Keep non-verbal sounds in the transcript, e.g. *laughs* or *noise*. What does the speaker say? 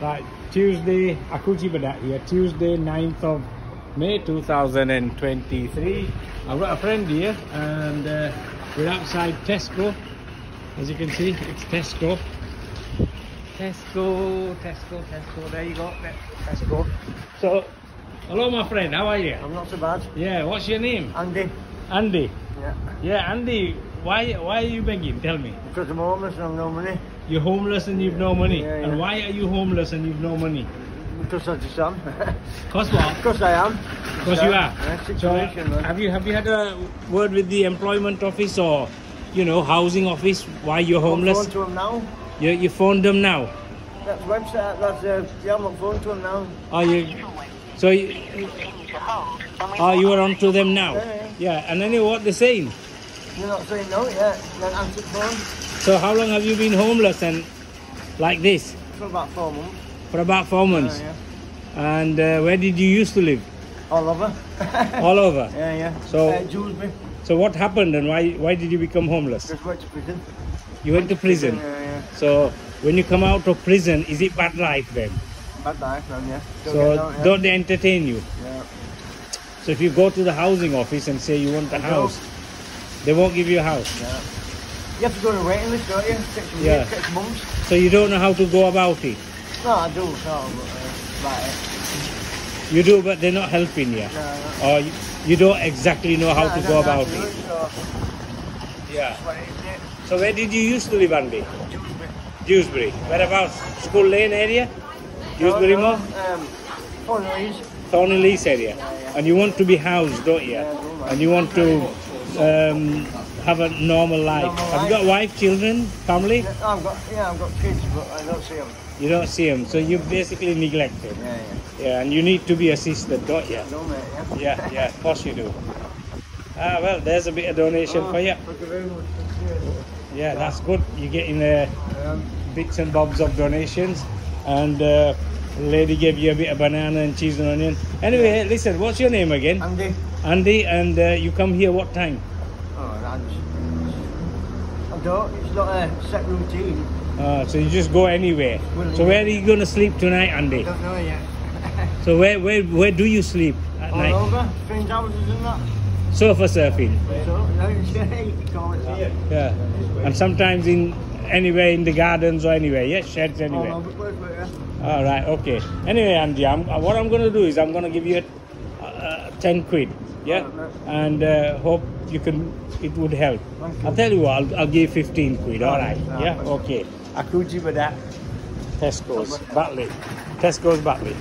Right, Tuesday, Akooji Badat here, Tuesday 9th of May 2023. I've got a friend here and uh, we're outside Tesco. As you can see, it's Tesco. Tesco, Tesco, Tesco, there you go, Tesco. So, hello my friend, how are you? I'm not so bad. Yeah, what's your name? Andy. Andy. Yeah. Yeah, Andy, why why are you begging? Tell me. Because I'm homeless and I've no money. You're homeless and you've no money. Yeah, yeah. And why are you homeless and you've no money? Because I just am. Cause what? Because I am. Because you are. Yeah, So, man. have you have you had a word with the employment office or, you know, housing office why you're homeless? I'm phone to him now. You you phoned them now. That's website. That's uh, yeah. I'm on phone to him now. Are you? So you, oh, you are on to them now. Yeah, yeah. And then what they're saying. You're not saying no yet. Then answer phone So how long have you been homeless and like this for about four months. for about four months? Yeah, And uh, where did you used to live? All over. *laughs* All over. yeah, yeah. So- uh, Dewsbury. So what happened and why why did you become homeless? Just went to prison. You went to prison. Yeah, yeah. So when you come out of prison, is it bad life then? Bad life, man. Yeah. Don't so out, yeah. don't they entertain you? Yeah. So if you go to the housing office and say you want a house, they won't give you a house. Yeah. You have to go to a waiting list, don't you? Some Yeah. Takes months. So you don't know how to go about it. No, I do. No, but, uh. You do, but they're not helping you. No, no. Or you, you don't exactly know how No, to go about to it. so Yeah. that's what it is, yeah. So where did you used to live, Andy? Dewsbury. Dewsbury. Whereabouts? School Lane area? Dewsbury No, no? Um, Thornleys. Thornleys area. Yeah, yeah. And you want to be housed, don't you? Yeah, I do, man. And you want to um, have a normal life. Normal have you got wife, children, family? Yeah, I've got, yeah, I've got kids, but I don't see them. You don't see them, so you're basically neglected. Yeah, yeah. Yeah, and you need to be assisted, don't you? No, mate, yeah. Yeah, yeah, of course you do. Ah, well, there's a bit of donation Oh, for you. Thank you very much. Yeah, that's good. You're getting uh, Um, bits and bobs of donations, and uh, lady gave you a bit of banana and cheese and onion. Anyway, listen, what's your name again? Andy. Andy, and uh, you come here what time? Oh. I don't, it's not a set routine. Uh, so you just go anywhere. So where are you going to sleep tonight, I Andy? don't know yet. *laughs* So where where where do you sleep at All night? over, strange houses and that. Sofa surfing. *laughs* Yeah, you can call it that. Yeah. And sometimes in anywhere in the gardens or anywhere. Yeah, sheds All anywhere. over the place, but yeah. All right. Okay. Anyway, Andy, I'm, what I'm going to do is I'm going to give you a, uh, ten quid. Yeah. And uh, hope you can. It would help. I'll tell you what. I'll, I'll give fifteen quid. All right. Yeah. Okay. Akooji Badat. Tesco's Batley. Tesco's Batley.